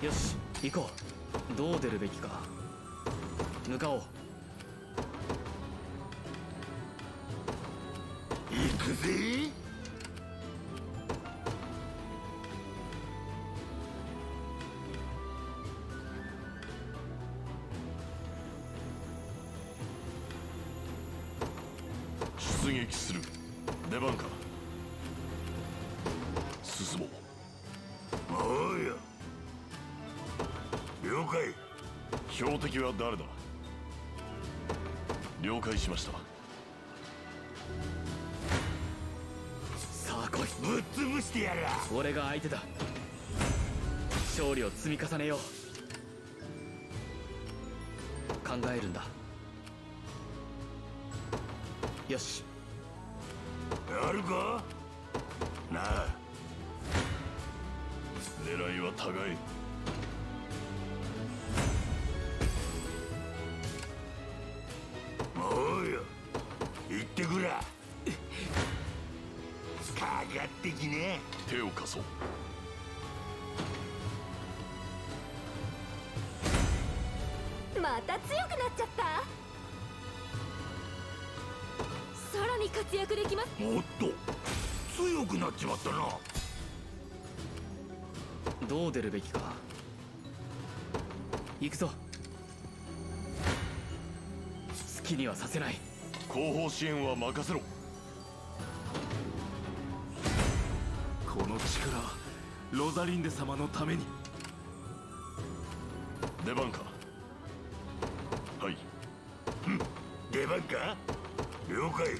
よし行こう。どう出るべきか。向かおう。行くぜ。出撃する。出番か。進もう標的は誰だ？了解しました。さあ来い。ぶっ潰してやら俺が相手だ。勝利を積み重ねよう。考えるんだ。よし。やるか？なあ。狙いは互いまた強くなっちゃった。さらに活躍できます。おっと強くなっちまったな。どう出るべきか。行くぞ。好きにはさせない。後方支援は任せろ。この力ロザリンデ様のために。出番か出番か？了解。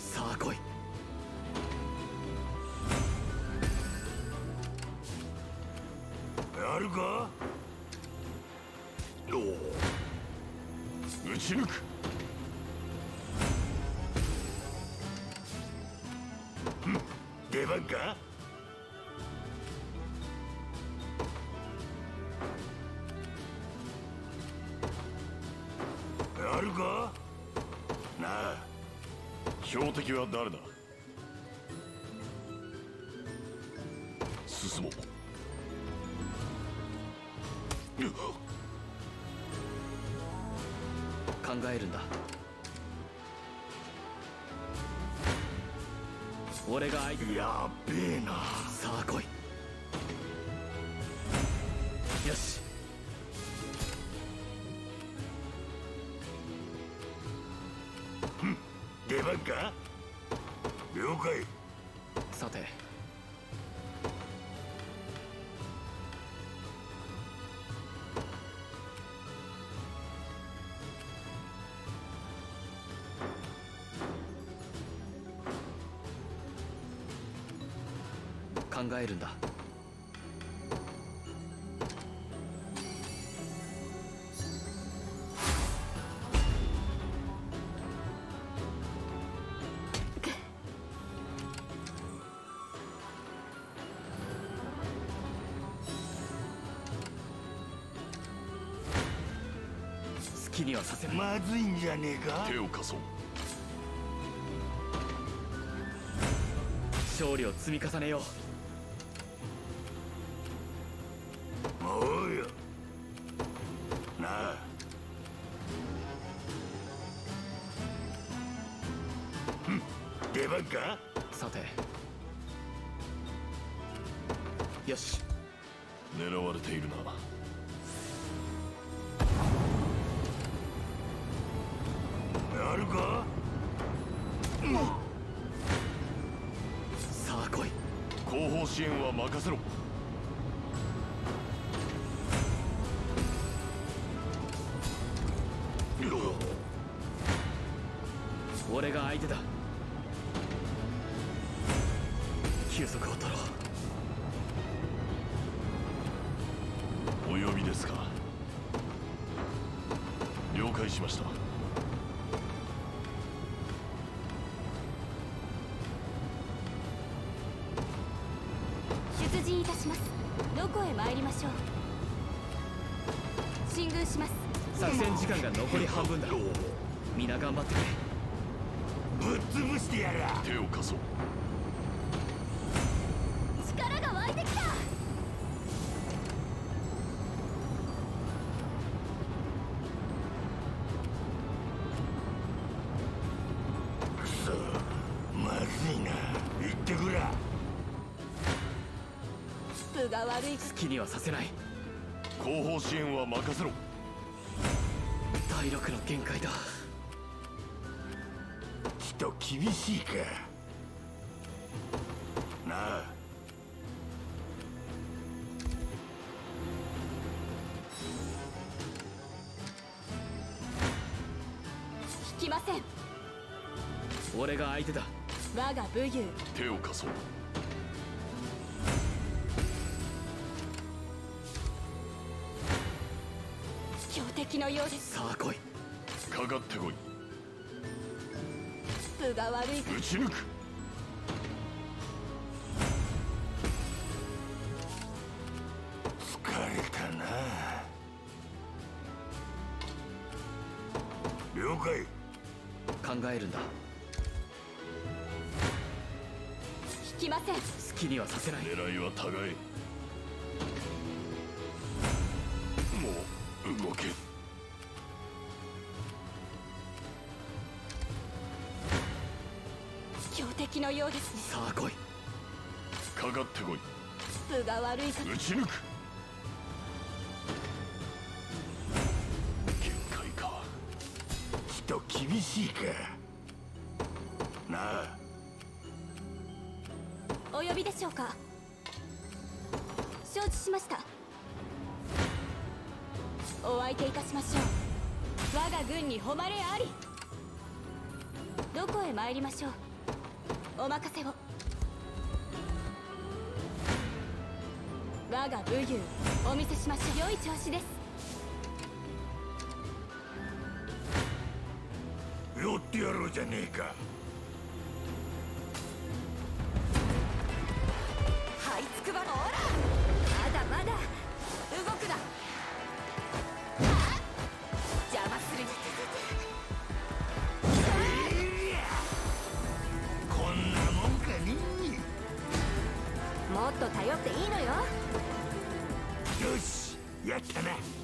さあ来い。やるか？おお撃ち抜くるか？なあ。標的は誰だ？進もう。考えるんだ。俺が相手。やっべえな。さあ来い。よしえるんだ。好きにはさせな。いまずいんじゃねえか？手を貸そう。勝利を積み重ねようよし。狙われているな。やるか？さあ来い。後方支援は任せろ。俺が相手だ。休息を取ろう解しました。出陣いたします。どこへ参りましょう。進軍します。作戦時間が残り半分だ。皆頑張ってくれ。ぶっ潰してやら手を貸そう悪い好きにはさせない。後方支援は任せろ。体力の限界だ。人厳しいか。なあ。引きません。俺が相手だ。我が武勇。手を貸そう強敵のようですさあ来い。かかってこい。分が悪い。か撃ち抜く。疲れたな。了解。考えるんだ。引きません。好きにはさせない。狙いは互えもう動け敵のようですね。さあ来い。かかってこい。分が悪いか撃ち抜く。限界か。人厳しいか。なあ。お呼びでしょうか。承知しました。お相手いたしましょう。我が軍に誉れあり。どこへ参りましょうお任せを。我が武勇お見せしましょう。良い調子です。寄ってやろうじゃねえか。はいつくばほと頼っていいのよ。よしやったな。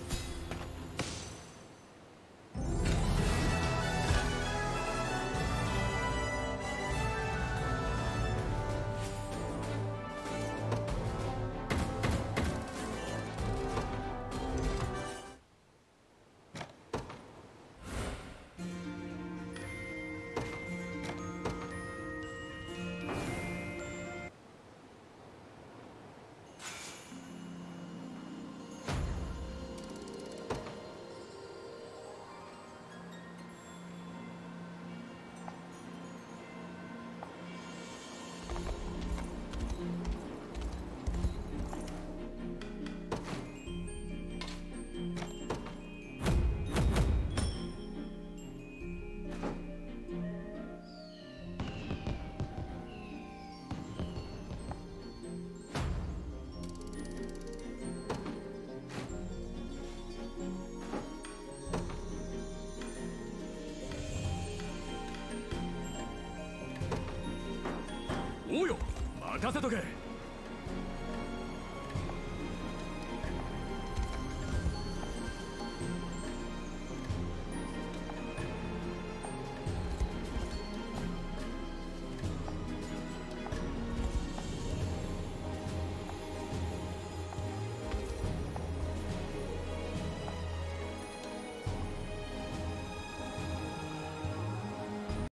任せとけ。